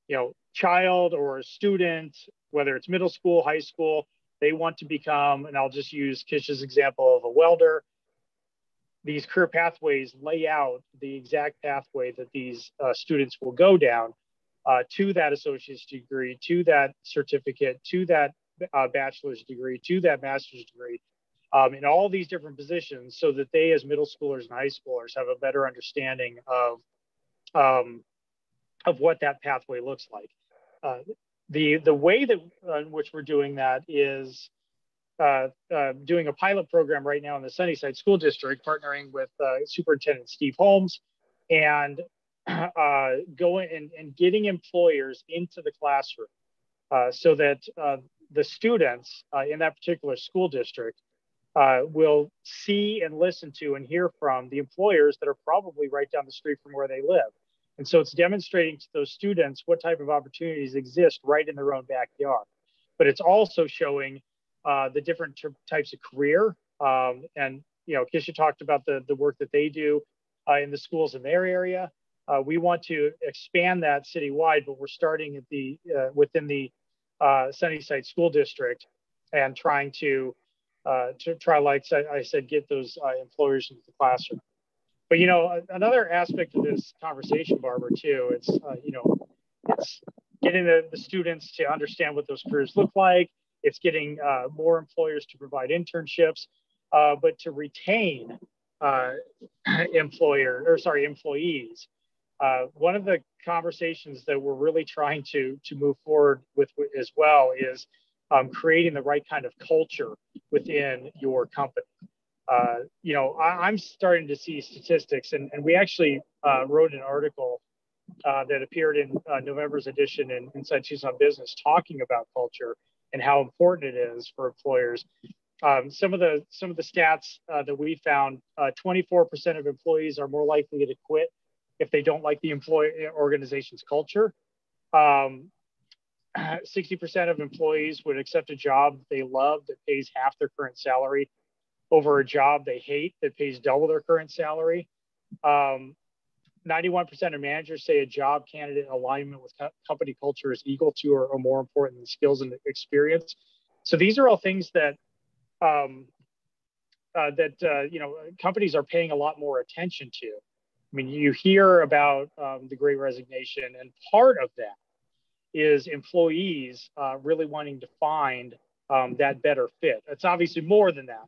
you know, child or student, whether it's middle school, high school, they want to become, and I'll just use Kish's example of a welder. These career pathways lay out the exact pathway that these uh, students will go down uh, to that associate's degree, to that certificate, to that uh, bachelor's degree, to that master's degree, um, in all these different positions so that they, as middle schoolers and high schoolers, have a better understanding of, um, of what that pathway looks like. Uh, the, the way that uh, in which we're doing that is uh, uh, doing a pilot program right now in the Sunnyside School District, partnering with Superintendent Steve Holmes and uh, going and, and getting employers into the classroom uh, so that uh, the students uh, in that particular school district uh, will see and listen to and hear from the employers that are probably right down the street from where they live. And so it's demonstrating to those students what type of opportunities exist right in their own backyard. But it's also showing uh, the different types of career. Um, and, you know, Kisha talked about the, the work that they do in the schools in their area. Uh, we want to expand that citywide, but we're starting at the uh, within the uh, Sunnyside School District and trying to uh, to try, like I said, get those uh, employers into the classroom. But you know, another aspect of this conversation, Barbara, too, it's uh, you know, it's getting the, the students to understand what those careers look like. It's getting more employers to provide internships, but to retain (clears throat) employer or sorry employees uh, one of the conversations that we're really trying to to move forward with as well is um, creating the right kind of culture within your company. Uh, you know, I, am starting to see statistics, and, and we actually uh, wrote an article uh, that appeared in uh, November's edition in Inside Tucson Business talking about culture and how important it is for employers. um, some of the some of the stats uh, that we found: 24% uh, of employees are more likely to quit if they don't like the employee organization's culture. Um, 60% of employees would accept a job they love that pays half their current salary over a job they hate that pays double their current salary. Um, 91% of managers say a job candidate alignment with co- company culture is equal to or, or, more important than skills and experience. So these are all things that um, uh, that uh, you know companies are paying a lot more attention to. I mean, you hear about um, the Great Resignation, and part of that is employees uh, really wanting to find um, that better fit. It's obviously more than that,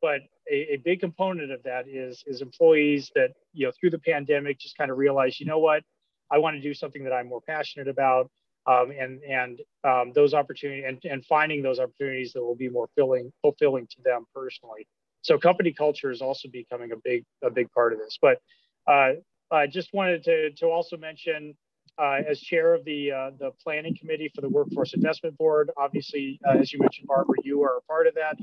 but a, a, big component of that is is employees that you know through the pandemic just kind of realize, you know what, I want to do something that I'm more passionate about, um, and and um, those opportunities and, and finding those opportunities that will be more filling fulfilling to them personally. So company culture is also becoming a big a big part of this. But I just wanted to to also mention uh, as chair of the uh, the planning committee for the Workforce Investment Board. Obviously, uh, as you mentioned, Barbara, you are a part of that.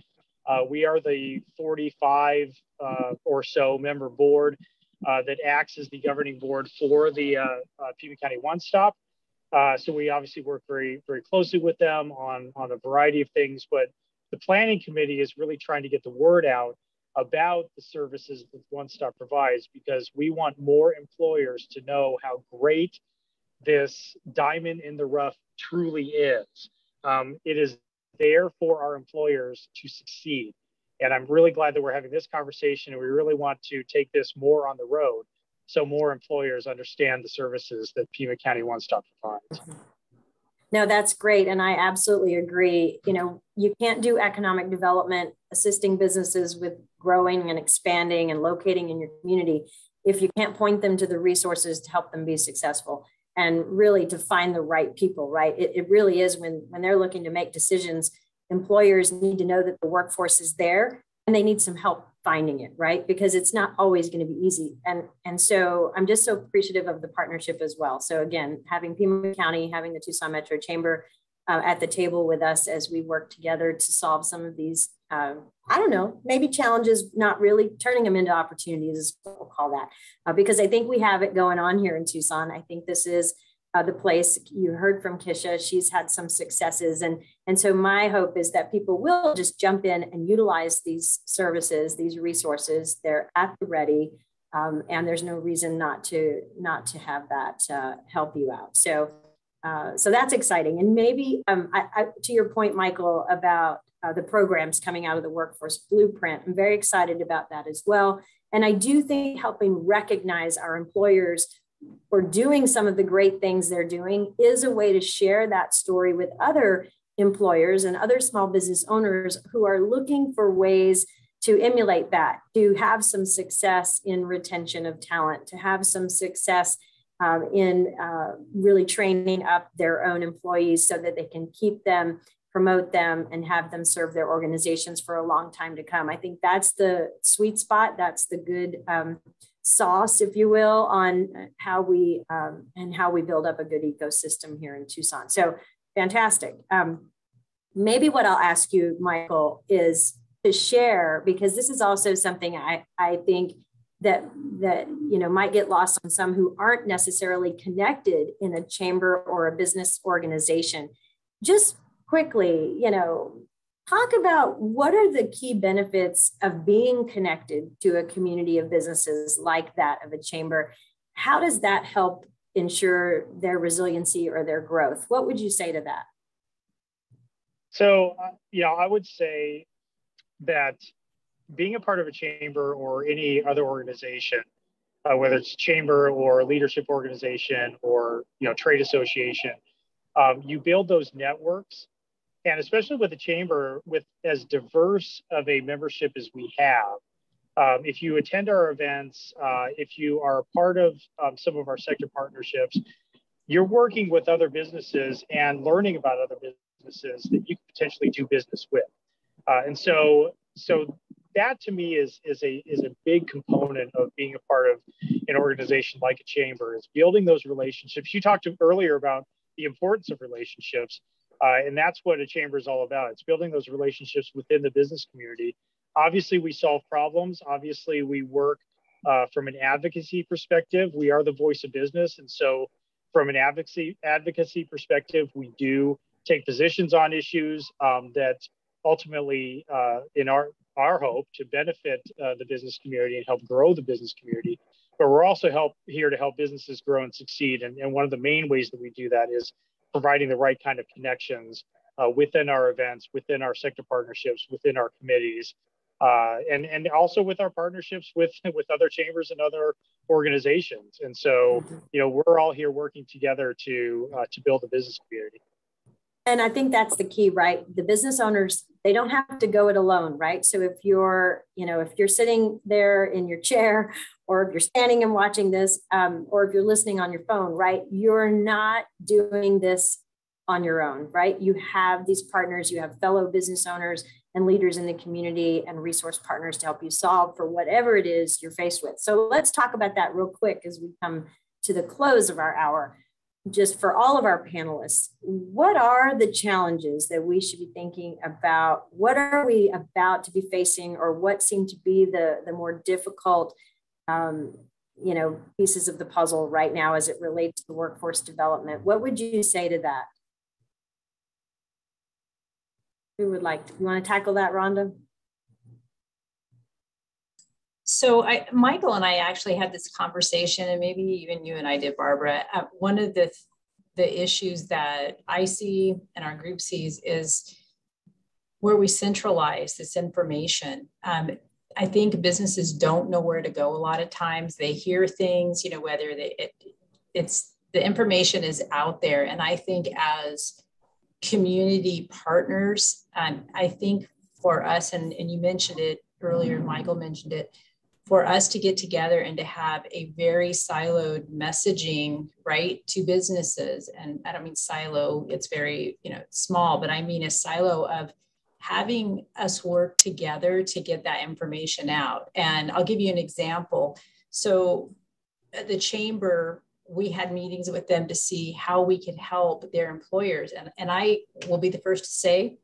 Uh, we are the 45 uh, or so member board uh, that acts as the governing board for the Pima County One Stop. so we obviously work very very closely with them on on a variety of things, but the planning committee is really trying to get the word out about the services that One Stop provides because we want more employers to know how great this diamond in the rough truly is. Um, it is there for our employers to succeed. And I'm really glad that we're having this conversation and we really want to take this more on the road so more employers understand the services that Pima County One Stop provides. No, that's great. And I absolutely agree. You know, you can't do economic development, assisting businesses with growing and expanding and locating in your community if you can't point them to the resources to help them be successful and really to find the right people, right? It, it really is when, when they're looking to make decisions, employers need to know that the workforce is there and they need some help finding it, right? Because it's not always going to be easy. And, and so I'm just so appreciative of the partnership as well. So again, having Pima County, having the Tucson Metro Chamber uh, at the table with us as we work together to solve some of these uh, I don't know, maybe challenges, not really turning them into opportunities is what we'll call that. Uh, because I think we have it going on here in Tucson. I think this is uh, the place you heard from Kisha. She's had some successes. And, and so my hope is that people will just jump in and utilize these services, these resources. They're at the ready. Um, and there's no reason not to not to have that uh, help you out. So uh, so that's exciting. And maybe um, I, I, to your point, Michael, about uh, the programs coming out of the workforce blueprint. I'm very excited about that as well. And I do think helping recognize our employers for doing some of the great things they're doing is a way to share that story with other employers and other small business owners who are looking for ways to emulate that, to have some success in retention of talent, to have some success um, in uh, really training up their own employees so that they can keep them promote them and have them serve their organizations for a long time to come. I think that's the sweet spot. That's the good um, sauce, if you will, on how we um, and how we build up a good ecosystem here in Tucson. So fantastic. Um, maybe what I'll ask you, Michael, is to share because this is also something I, I think that that you know might get lost on some who aren't necessarily connected in a chamber or a business organization. Just quickly, you know, talk about what are the key benefits of being connected to a community of businesses like that of a chamber. How does that help ensure their resiliency or their growth? What would you say to that? So, uh, know, I would say that being a part of a chamber or any other organization, uh, whether it's chamber or leadership organization or you know trade association, um, you build those networks and especially with the chamber with as diverse of a membership as we have um, if you attend our events uh, if you are part of um, some of our sector partnerships you're working with other businesses and learning about other businesses that you can potentially do business with. Uh, and so so that to me is is a is a big component of being a part of an organization like a chamber is building those relationships. You talked earlier about the importance of relationships Uh, and that's what a chamber is all about. It's building those relationships within the business community. Obviously, we solve problems. Obviously, we work uh, from an advocacy perspective. We are the voice of business. And so, from an advocacy, advocacy perspective, we do take positions on issues um, that ultimately, uh, in our, our hope, to benefit uh, the business community and help grow the business community. But we're also help here to help businesses grow and succeed. And, and one of the main ways that we do that is providing the right kind of connections uh, within our events, within our sector partnerships, within our committees, uh, and and also with our partnerships with (laughs) with other chambers and other organizations. And so, mm-hmm. you know, we're all here working together to uh, to build a business community. And I think that's the key, right? The business owners they don't have to go it alone, right? So if you're, you know, if you're sitting there in your chair, (laughs) or if you're standing and watching this, um, or if you're listening on your phone, right? You're not doing this on your own, right? You have these partners, you have fellow business owners and leaders in the community and resource partners to help you solve for whatever it is you're faced with. So let's talk about that real quick as we come to the close of our hour just for all of our panelists, what are the challenges that we should be thinking about? What are we about to be facing, or what seem to be the, the more difficult, um, you know, pieces of the puzzle right now as it relates to workforce development? What would you say to that? Who would like to, you want to tackle that, Rhonda? So I, Michael and I actually had this conversation, and maybe even you and I did, Barbara. Uh, one of the the issues that I see and our group sees is where we centralize this information. Um, I think businesses don't know where to go a lot of times. They hear things, you know, whether they it, it's the information is out there, and I think as community partners, um, I think for us, and, and you mentioned it earlier, Michael mentioned it for us to get together and to have a very siloed messaging right to businesses. And i don't mean silo it's very you know small but i mean a silo of having us work together to get that information out. And i'll give you an example. So at the chamber we had meetings with them to see how we could help their employers. And, and i will be the first to say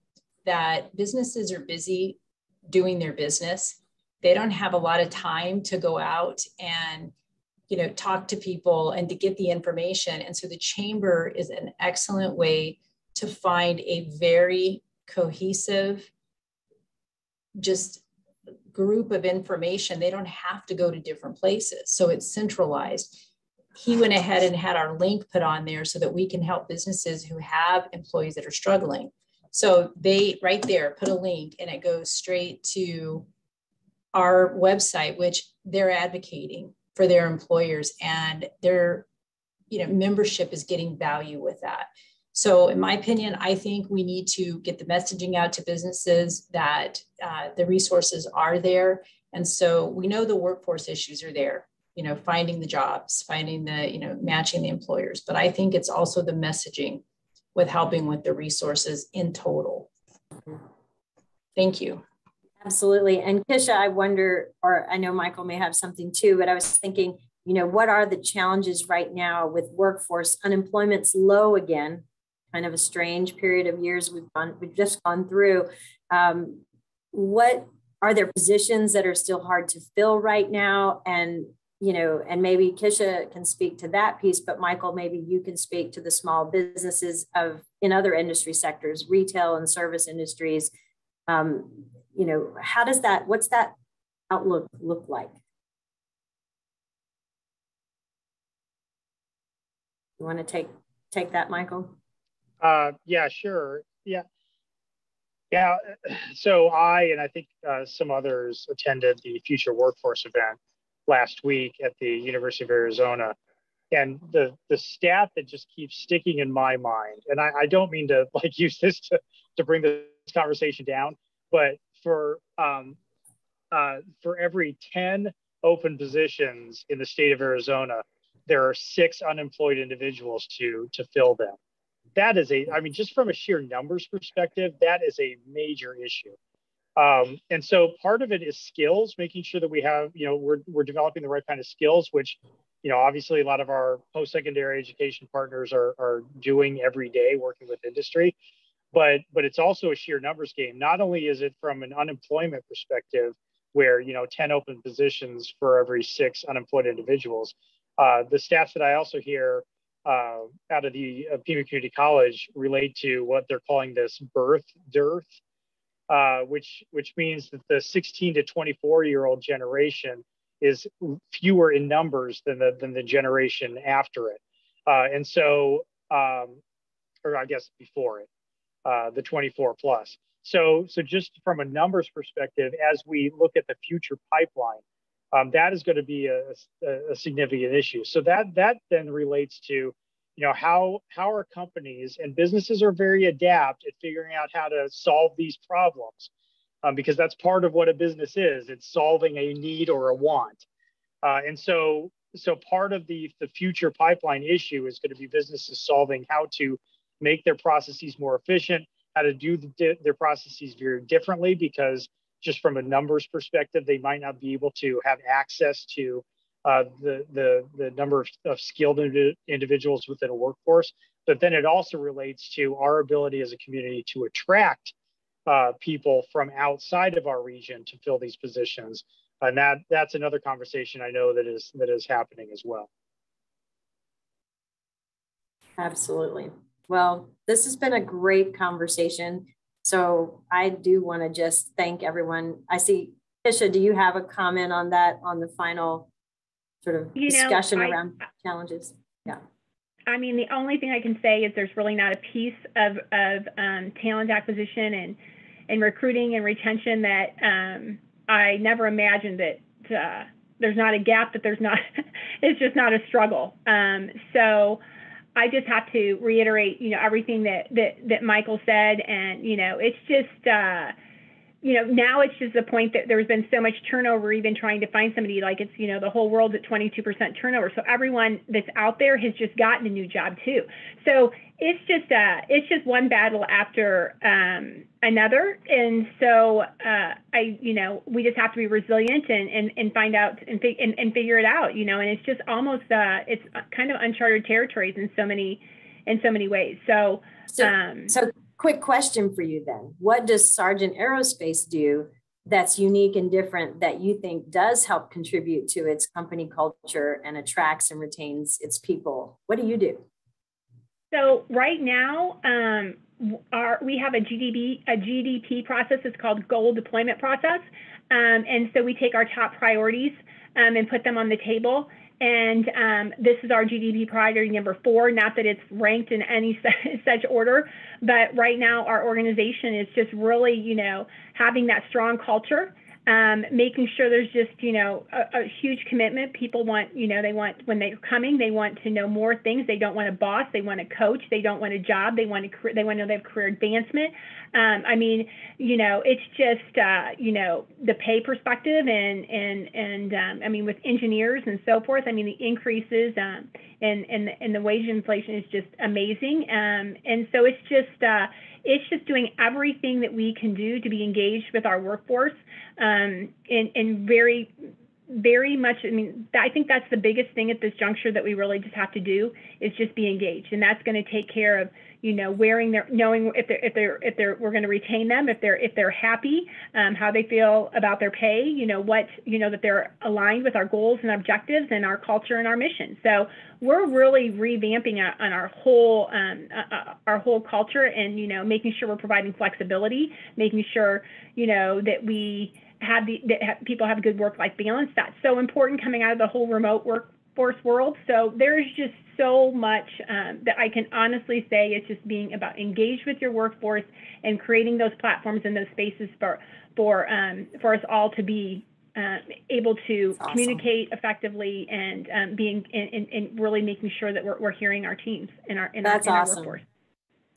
that businesses are busy doing their business they don't have a lot of time to go out and you know talk to people and to get the information. And so the chamber is an excellent way to find a very cohesive just group of information. They don't have to go to different places. So it's centralized. He went ahead and had our link put on there so that we can help businesses who have employees that are struggling. So they right there put a link and it goes straight to our website, which they're advocating for their employers and their you know membership is getting value with that. So, in my opinion, I think we need to get the messaging out to businesses that uh, the resources are there. And so we know the workforce issues are there, you know, finding the jobs, finding the, you know, matching the employers. But I think it's also the messaging with helping with the resources in total. Thank you. Absolutely. And Kisha, I wonder, or I know Michael may have something too, but I was thinking, you know, what are the challenges right now with workforce? Unemployment's low again, kind of a strange period of years we've gone, we've just gone through. Um, what are there positions that are still hard to fill right now? And you know, and maybe Kisha can speak to that piece, but Michael, maybe you can speak to the small businesses of in other industry sectors, retail and service industries. Um, you know, how does that, what's that outlook look like? You want to take take that, Michael? Uh, yeah, sure. Yeah. Yeah. (clears throat) So I and I think uh, some others attended the Future Workforce event last week at the University of Arizona. And the the stat that just keeps sticking in my mind, and I, I don't mean to (laughs) like use this to, to bring this conversation down, but for um, uh, for every 10 open positions in the state of Arizona, there are six unemployed individuals to to fill them. That is a, I mean, just from a sheer numbers perspective, that is a major issue. Um, and so part of it is skills, making sure that we have, you know, we're, we're developing the right kind of skills, which, you know, obviously a lot of our post-secondary education partners are, are doing every day working with industry. But but it's also a sheer numbers game. Not only is it from an unemployment perspective, where you know 10 open positions for every six unemployed individuals. Uh, the stats that I also hear uh, out of the uh, Pima Community College relate to what they're calling this birth dearth, uh, which which means that the 16 to 24 year old generation is fewer in numbers than the than the generation after it, uh, and so um, or I guess before it, uh, the 24 plus. So so just from a numbers perspective, as we look at the future pipeline, um, that is going to be a, a, a, significant issue. So that that then relates to, you know, how how our companies and businesses are very adept at figuring out how to solve these problems, um, because that's part of what a business is. It's solving a need or a want, uh, and so so part of the the future pipeline issue is going to be businesses solving how to make their processes more efficient, how to do the, their processes very differently because just from a numbers perspective, they might not be able to have access to uh, the, the, the number of, of skilled individuals within a workforce. But then it also relates to our ability as a community to attract uh, people from outside of our region to fill these positions. And that, that's another conversation I know that is, that is happening as well. Absolutely. Well, this has been a great conversation. So I do want to just thank everyone. I see, Kisha, do you have a comment on that, on the final sort of you discussion know, I, around challenges? Yeah. I mean, the only thing I can say is there's really not a piece of, of um, talent acquisition and, and recruiting and retention that um, I never imagined that uh, there's not a gap, that there's not, (laughs) it's just not a struggle. Um, so I just have to reiterate, you know, everything that that that Michael said, and you know, it's just, uh, you know, now it's just the point that there's been so much turnover, even trying to find somebody. Like it's, you know, the whole world's at 22% turnover, so everyone that's out there has just gotten a new job too. So it's just uh it's just one battle after um, another. And so uh, i you know we just have to be resilient and and, and find out and, and, and figure it out you know and it's just almost uh it's kind of uncharted territories in so many in so many ways. So so, um, so quick question for you then. What does Sargent aerospace do that's unique and different that you think does help contribute to its company culture and attracts and retains its people? What do you do so right now, um, our, we have a GDP, a GDP process. It's called goal deployment process. Um, and so we take our top priorities um, and put them on the table. And um, this is our GDP priority number four, not that it's ranked in any (laughs) such order, but right now our organization is just really, you know, having that strong culture um, making sure there's just you know a, a, huge commitment. People want you know they want when they're coming they want to know more things. They don't want a boss. They want a coach. They don't want a job. They want to they want to know they have career advancement. Um, i mean you know it's just uh, you know the pay perspective and and and um, i mean with engineers and so forth i mean the increases um, and and and the wage inflation is just amazing. Um, and so it's just uh, it's just doing everything that we can do to be engaged with our workforce um, and, and very very much i mean i think that's the biggest thing at this juncture that we really just have to do is just be engaged. And that's going to take care of you know wearing their knowing if they're if they're if they're we're going to retain them if they're if they're happy um, how they feel about their pay you know what you know that they're aligned with our goals and objectives and our culture and our mission. So we're really revamping on our whole um, uh, uh, our whole culture and you know making sure we're providing flexibility making sure you know that we have the that have, people have good work life balance that's so important coming out of the whole remote workforce world so there's just so much um, that I can honestly say it's just being about engaged with your workforce and creating those platforms and those spaces for for um, for us all to be uh, able to awesome. communicate effectively and um, being and, and, really making sure that we're, we're hearing our teams in our in, That's our, in awesome. our workforce.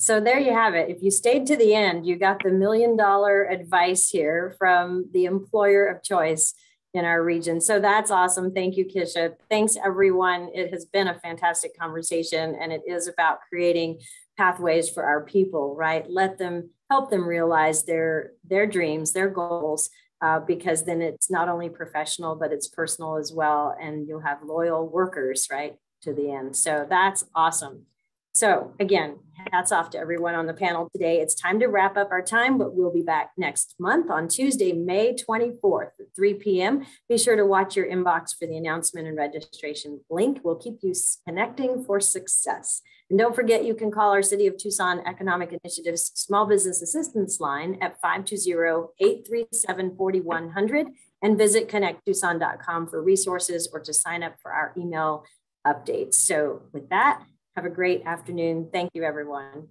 So there you have it. If you stayed to the end, you got the million dollar advice here from the employer of choice in our region. So that's awesome. Thank you, Kisha. Thanks, everyone. It has been a fantastic conversation, and it is about creating pathways for our people, right? Let them help them realize their their dreams, their goals, uh, because then it's not only professional but it's personal as well, and you'll have loyal workers, right, to the end. So that's awesome. So again, hats off to everyone on the panel today. It's time to wrap up our time, but we'll be back next month on Tuesday, May 24th at 3 p.m. Be sure to watch your inbox for the announcement and registration link. We'll keep you connecting for success. And don't forget, you can call our City of Tucson Economic Initiatives Small Business Assistance Line at 520-837-4100 and visit connecttucson.com for resources or to sign up for our email updates. So with that, have a great afternoon. Thank you, everyone.